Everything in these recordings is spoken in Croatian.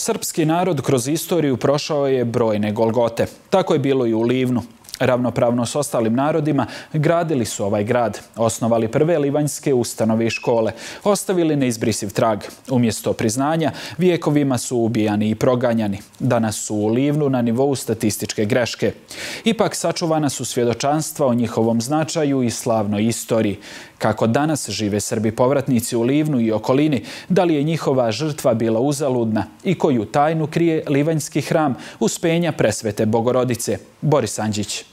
Srpski narod kroz istoriju prošao je brojne golgote. Tako je bilo i u Livnu. Ravnopravno s ostalim narodima gradili su ovaj grad, osnovali prve livanjske ustanove i škole, ostavili neizbrisiv trag. Umjesto priznanja, vijekovima su ubijani i proganjani. Danas su u Livnu na nivou statističke greške. Ipak sačuvana su svjedočanstva o njihovom značaju i slavnoj istoriji. Kako danas žive Srbi povratnici u Livnu i okolini, da li je njihova žrtva bila uzaludna i koju tajnu krije Livanjski hram uspenja presvete Bogorodice? Boris Anđić.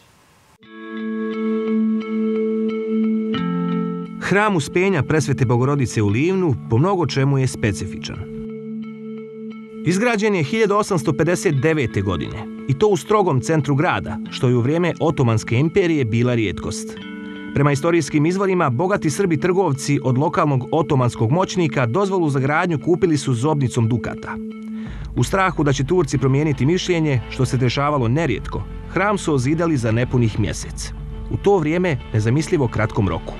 Hram uspenja presvete Bogorodice u Livnu po mnogo čemu je specifičan. Izgrađen je 1859. godine i to u strogom centru grada, što je u vrijeme Otomanske imperije bila rijetkost. Prema istorijskim izvorima, bogati Srbi trgovci od lokalnog otomanskog moćnika dozvolu za gradnju kupili su zobnicom dukata. U strahu da će Turci promijeniti mišljenje, što se dešavalo nerijetko, hram su ozidali za nepunih mjesec. U to vrijeme nezamislivo kratkom roku.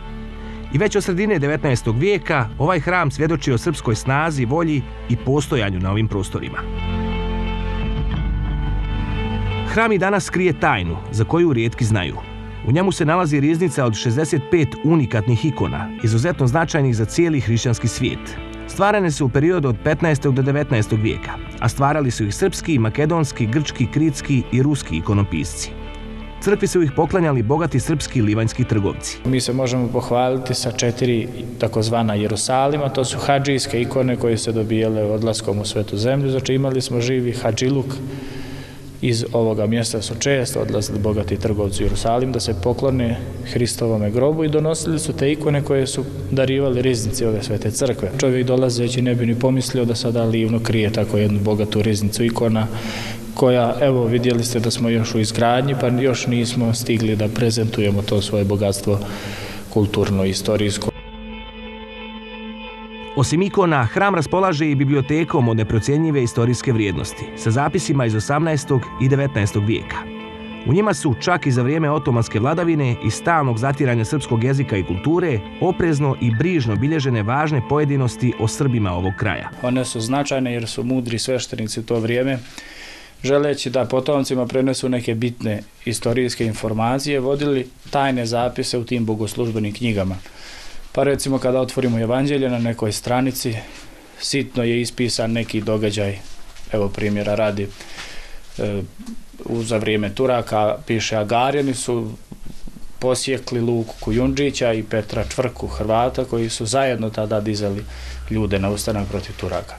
I već od sredine 19. vijeka ovaj hram svjedoči o srpskoj snazi, volji i postojanju na ovim prostorima. Hram i danas krije tajnu, za koju rijetki znaju. U njemu se nalazi riznica od 65 unikatnih ikona, izuzetno značajnih za cijeli hrišćanski svijet. Stvarane su u periodu od 15. do 19. vijeka, a stvarali su ih srpski, makedonski, grčki, kritski i ruski ikonopisci. Crkvi su ih poklanjali bogati srpski livanjski trgovci. Mi se možemo pohvaliti sa četiri takozvana Jerusalima, to su hađijske ikone koje se dobijale odlaskom u svetu zemlju, znači imali smo živi hađiluk, iz ovoga mjesta su često odlazili bogati trgovci u Jerusalim da se poklone Hristovome grobu i donosili su te ikone koje su darivali riznici ove svete crkve. Čovjek dolazeći ne bi ni pomislio da sada livno krije tako jednu bogatu riznicu ikona koja, evo vidjeli ste da smo još u izgradnji pa još nismo stigli da prezentujemo to svoje bogatstvo kulturno i istorijsko. Osim ikona, hram raspolaže i bibliotekom od neprocjenjive istorijske vrijednosti, sa zapisima iz 18. i 19. vijeka. U njima su, čak i za vrijeme otomanske vladavine i stalnog zatiranja srpskog jezika i kulture, oprezno i brižno bilježene važne pojedinosti o Srbima ovog kraja. One su značajne jer su mudri sveštenici u to vrijeme, želeći da potomcima prenesu neke bitne istorijske informacije, vodili tajne zapise u tim bogoslužbenim knjigama. Pa recimo kada otvorimo evanđelje na nekoj stranici, sitno je ispisan neki događaj, evo primjera radi, e, za vrijeme Turaka piše Agarjani su posjekli Luku Kujundžića i Petra Čvrku Hrvata koji su zajedno tada dizali ljude na ustanak protiv Turaka.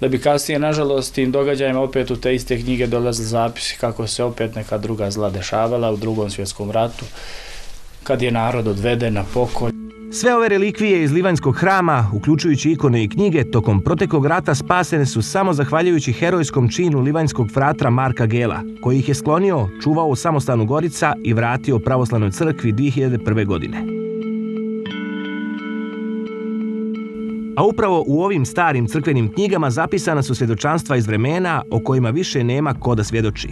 Da bi kasnije, nažalost, tim događajima opet u te iste knjige dolazili zapisi kako se opet neka druga zla dešavala u drugom svjetskom ratu, kad je narod odveden na pokolj. Sve ove relikvije iz Livanjskog hrama, uključujući ikone i knjige, tokom proteklog rata spasene su samo zahvaljujući herojskom činu livanjskog fratra Marka Gela, koji ih je sklonio, čuvao u samostanu Gorica i vratio pravoslavnoj crkvi 2001. godine. A upravo u ovim starim crkvenim knjigama zapisana su svjedočanstva iz vremena o kojima više nema ko da svjedoči.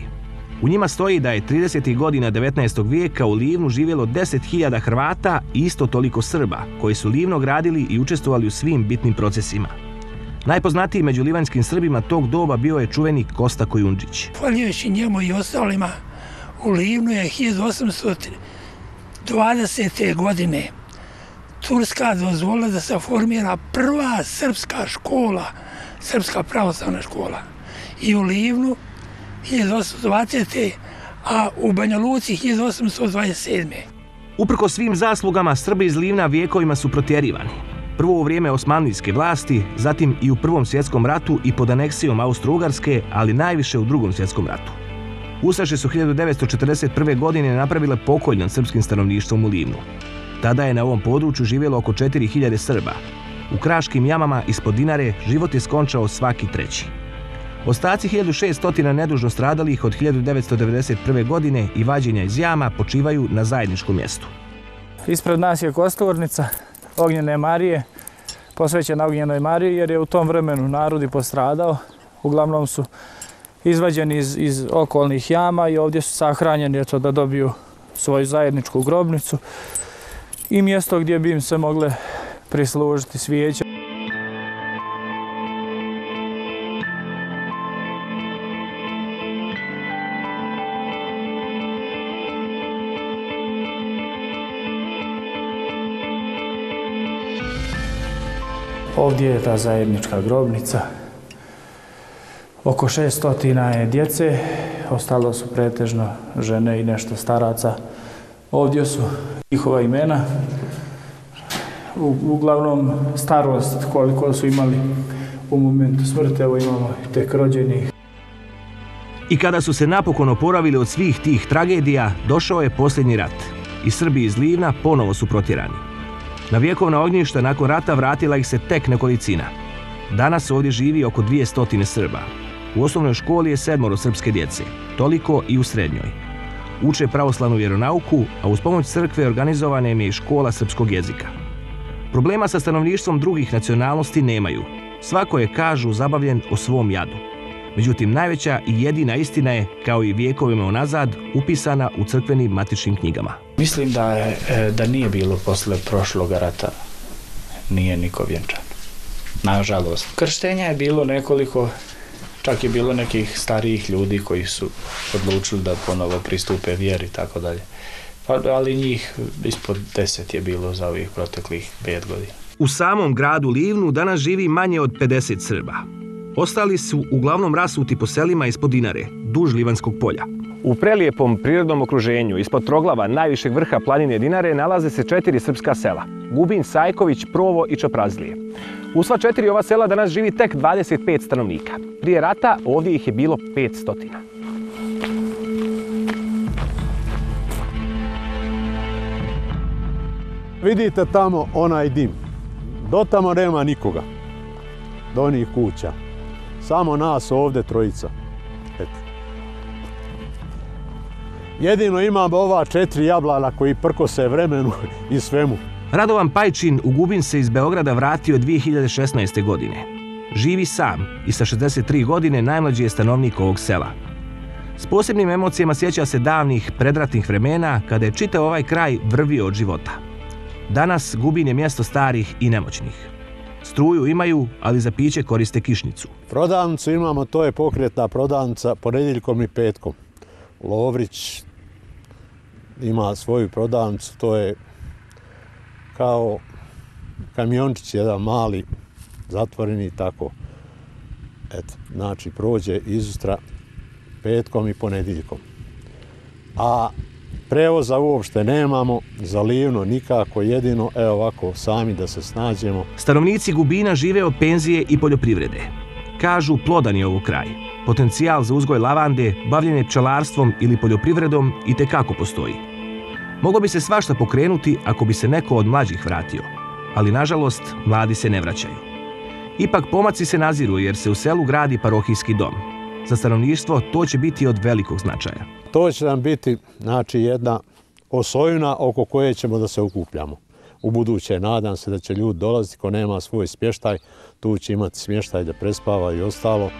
U njima stoji da je 30. godina 19. vijeka u Livnu živjelo 10.000 Hrvata i isto toliko Srba, koji su Livno gradili i učestvovali u svim bitnim procesima. Najpoznatiji među livanjskim Srbima tog doba bio je čuveni Kosta Kojundžić. Hvaljujući njemu i ostalima, u Livnu je 1820. godine Turska dozvolila da se formira prva srpska škola, srpska pravoslavna škola. I u Livnu 1820. a u Banja Luci 1827. Uprko svim zaslugama, Srbi iz Livna vijekovima su protjerivani. Prvo u vrijeme osmanlijske vlasti, zatim i u Prvom svjetskom ratu i pod aneksijom Austro-Ugarske, ali najviše u Drugom svjetskom ratu. Ustaše su 1941. godine napravile pokolj nad srpskim stanovništvom u Livnu. Tada je na ovom području živjelo oko 4000 Srba. U kraškim jamama ispod Dinare život je skončao svaki treći. Ostaci 1600 nedužno stradalih od 1991. godine i vađenja iz jama počivaju na zajedničkom mjestu. Ispred nas je kosturnica Ognjene Marije, posvećena Ognjenoj Mariji jer je u tom vremenu narod i postradao. Uglavnom su izvađeni iz, iz okolnih jama i ovdje su sahranjeni eto, da dobiju svoju zajedničku grobnicu i mjesto gdje bi im se mogle prislužiti svijeće. Ovdje je ta zajednička grobnica. Oko 600 je djece, ostalo su pretežno žene i nešto staraca. Ovdje su njihova imena, uglavnom starost koliko su imali u momentu smrti, evo imamo tek rođenih. I kada su se napokon oporavili od svih tih tragedija, došao je posljednji rat. I Srbi iz Livna ponovo su protjerani. Na vjekovna ognjišta nakon rata vratila ih se tek nekolicina. Danas ovdje živi oko dvije stotine Srba. U osnovnoj školi je sedmoro srpske djece, toliko i u srednjoj. Uče pravoslavnu vjeronauku, a uz pomoć crkve organizovana im je i škola srpskog jezika. Problema sa stanovništvom drugih nacionalnosti nemaju. Svako je, kažu, zabavljen o svom jadu. Međutim, najveća i jedina istina je, kao i vijekovima unazad, upisana u crkvenim matičnim knjigama. Mislim da, je, e, da nije bilo posle prošlog rata, nije niko vjenčan. Nažalost. Krštenja je bilo nekoliko, čak je bilo nekih starijih ljudi koji su odlučili da ponovo pristupe vjeri i tako dalje. Pa, ali njih ispod deset je bilo za ovih proteklih pet godina. U samom gradu Livnu danas živi manje od 50 Srba. Ostali su uglavnom rasuti po selima ispod Dinare, duž Livanskog polja. U prelijepom prirodnom okruženju, ispod troglava najvišeg vrha planine Dinare, nalaze se četiri srpska sela. Gubin, Sajković, Provo i Čaprazlije. U sva četiri ova sela danas živi tek 25 stanovnika. Prije rata ovdje ih je bilo 500. Vidite tamo onaj dim. Do tamo nema nikoga. Do onih kuća. Samo nas ovdje trojica. Eto. Jedino imamo ova četiri jablana koji prko se vremenu i svemu. Radovan Pajčin u Gubin se iz Beograda vratio 2016. godine. Živi sam i sa 63 godine najmlađi je stanovnik ovog sela. S posebnim emocijama sjeća se davnih predratnih vremena kada je čitav ovaj kraj vrvio od života. Danas Gubin je mjesto starih i nemoćnih. Struju imaju, ali za piće koriste kišnicu. Prodavnicu imamo, to je pokretna prodavnica ponedjeljkom i petkom. Lovrić ima svoju prodavnicu, to je kao kamiončić jedan mali, zatvoreni tako. Eto, znači prođe izustra petkom i ponedjeljkom. A Prevoza uopšte nemamo, za Livno nikako, jedino, evo ovako, sami da se snađemo. Stanovnici Gubina žive od penzije i poljoprivrede. Kažu plodan je ovo kraj. Potencijal za uzgoj lavande, bavljenje pčelarstvom ili poljoprivredom i tekako postoji. Moglo bi se svašta pokrenuti ako bi se neko od mlađih vratio, ali nažalost mladi se ne vraćaju. Ipak pomaci se naziru jer se u selu gradi parohijski dom. Za stanovništvo to će biti od velikog značaja. To će nam biti znači, jedna osojuna oko koje ćemo da se ukupljamo. U buduće nadam se da će ljudi dolaziti ko nema svoj smještaj, tu će imati smještaj da prespava i ostalo.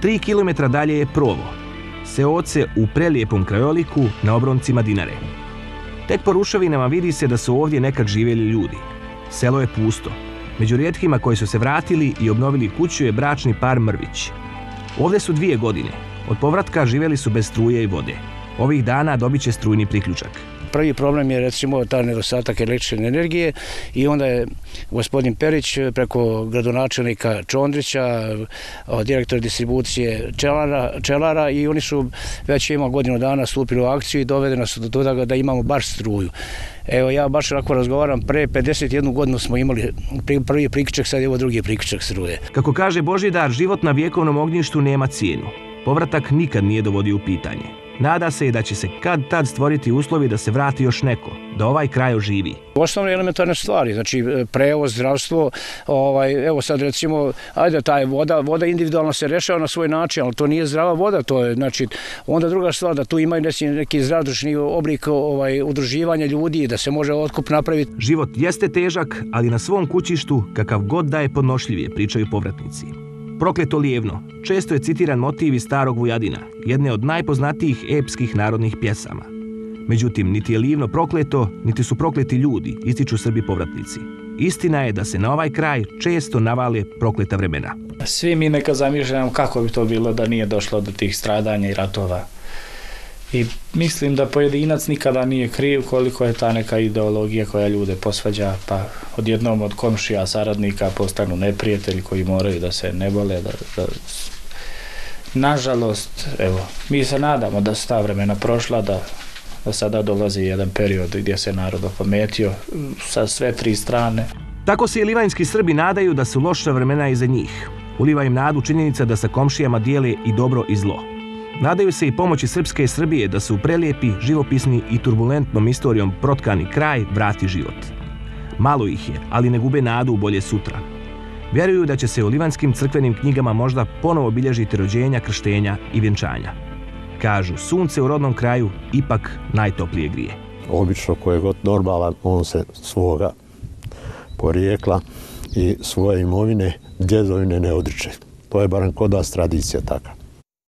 Tri kilometra dalje je Provo, seoce u prelijepom krajoliku na obroncima Dinare. Tek po ruševinama vidi se da su ovdje nekad živjeli ljudi. Selo je pusto. Među rijetkima koji su se vratili i obnovili kuću je bračni par Mrvić. Ovdje su dvije godine, od povratka živjeli su bez struje i vode. Ovih dana dobit će strujni priključak. Prvi problem je recimo ta nedostatak električne energije i onda je gospodin Perić preko gradonačelnika Čondrića, direktor distribucije Čelara, Čelara i oni su već ima godinu dana stupili u akciju i dovedeno su do toga da imamo baš struju. Evo ja baš onako razgovaram, pre 51 godinu smo imali prvi priključak, sad je ovo drugi priključak struje. Kako kaže Božidar, život na vjekovnom ognjištu nema cijenu. Povratak nikad nije dovodio u pitanje. Nada se i da će se kad tad stvoriti uslovi da se vrati još neko, da ovaj kraj oživi. Osnovne elementarne stvari, znači e, prevoz, zdravstvo, ovaj, evo sad recimo, ajde, taj voda, voda individualno se rešava na svoj način, ali to nije zdrava voda, to je, znači, onda druga stvar, da tu imaju neki, neki zdravdušni oblik ovaj, udruživanja ljudi, da se može otkup napraviti. Život jeste težak, ali na svom kućištu, kakav god da je podnošljivije, pričaju povratnici. Prokleto lijevno, često je citiran motiv iz starog Vujadina, jedne od najpoznatijih epskih narodnih pjesama. Međutim, niti je livno prokleto, niti su prokleti ljudi, ističu Srbi povratnici. Istina je da se na ovaj kraj često navale prokleta vremena. Svi mi neka zamišljamo kako bi to bilo da nije došlo do tih stradanja i ratova. I mislim da pojedinac nikada nije kriv koliko je ta neka ideologija koja ljude posvađa, pa odjednom od komšija, saradnika postanu neprijatelji koji moraju da se ne vole, da, da Nažalost, evo, mi se nadamo da su ta vremena prošla, da, da sada dolazi jedan period gdje se narod opametio sa sve tri strane. Tako se i livanjski Srbi nadaju da su loša vremena iza njih. Uliva im nadu činjenica da sa komšijama dijele i dobro i zlo. Nadaju se i pomoći Srpske i Srbije da se u prelijepi, živopisni i turbulentnom istorijom protkani kraj vrati život. Malo ih je, ali ne gube nadu u bolje sutra. Vjeruju da će se u livanskim crkvenim knjigama možda ponovo bilježiti rođenja, krštenja i vjenčanja. Kažu, sunce u rodnom kraju ipak najtoplije grije. Obično ko je god normalan, on se svoga porijekla i svoje imovine, djedovine ne odriče. To je barem kod vas tradicija taka.